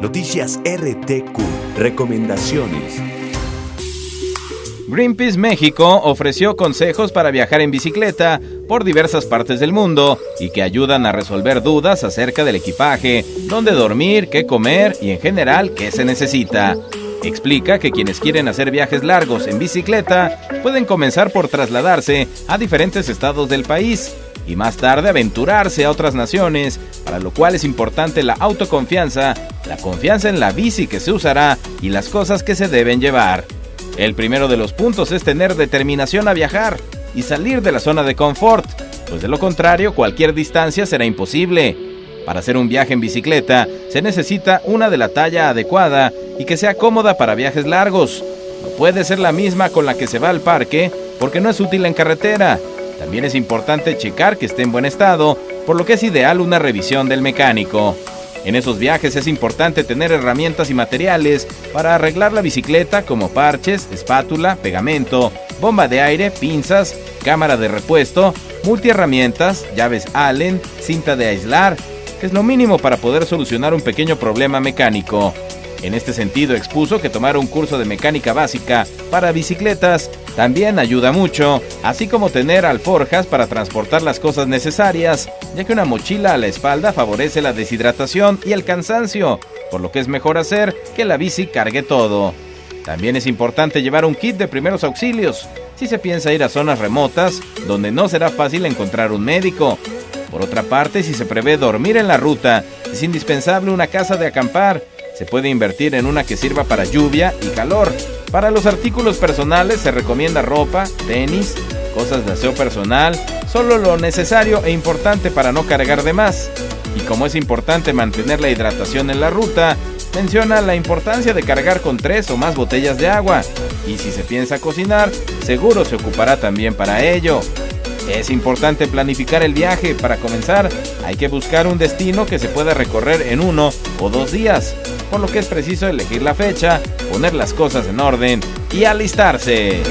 Noticias RTQ. Recomendaciones. Greenpeace México ofreció consejos para viajar en bicicleta por diversas partes del mundo y que ayudan a resolver dudas acerca del equipaje, dónde dormir, qué comer y en general qué se necesita. Explica que quienes quieren hacer viajes largos en bicicleta pueden comenzar por trasladarse a diferentes estados del país y más tarde aventurarse a otras naciones, para lo cual es importante la autoconfianza, la confianza en la bici que se usará y las cosas que se deben llevar. El primero de los puntos es tener determinación a viajar y salir de la zona de confort, pues de lo contrario cualquier distancia será imposible. Para hacer un viaje en bicicleta se necesita una de la talla adecuada y que sea cómoda para viajes largos. No puede ser la misma con la que se va al parque porque no es útil en carretera también es importante checar que esté en buen estado, por lo que es ideal una revisión del mecánico. En esos viajes es importante tener herramientas y materiales para arreglar la bicicleta como parches, espátula, pegamento, bomba de aire, pinzas, cámara de repuesto, multiherramientas, llaves Allen, cinta de aislar, que es lo mínimo para poder solucionar un pequeño problema mecánico. En este sentido expuso que tomar un curso de mecánica básica para bicicletas también ayuda mucho, así como tener alforjas para transportar las cosas necesarias, ya que una mochila a la espalda favorece la deshidratación y el cansancio, por lo que es mejor hacer que la bici cargue todo. También es importante llevar un kit de primeros auxilios, si se piensa ir a zonas remotas donde no será fácil encontrar un médico. Por otra parte, si se prevé dormir en la ruta, es indispensable una casa de acampar se puede invertir en una que sirva para lluvia y calor. Para los artículos personales se recomienda ropa, tenis, cosas de aseo personal, solo lo necesario e importante para no cargar de más. Y como es importante mantener la hidratación en la ruta, menciona la importancia de cargar con tres o más botellas de agua. Y si se piensa cocinar, seguro se ocupará también para ello. Es importante planificar el viaje. Para comenzar, hay que buscar un destino que se pueda recorrer en uno o dos días por lo que es preciso elegir la fecha, poner las cosas en orden y alistarse.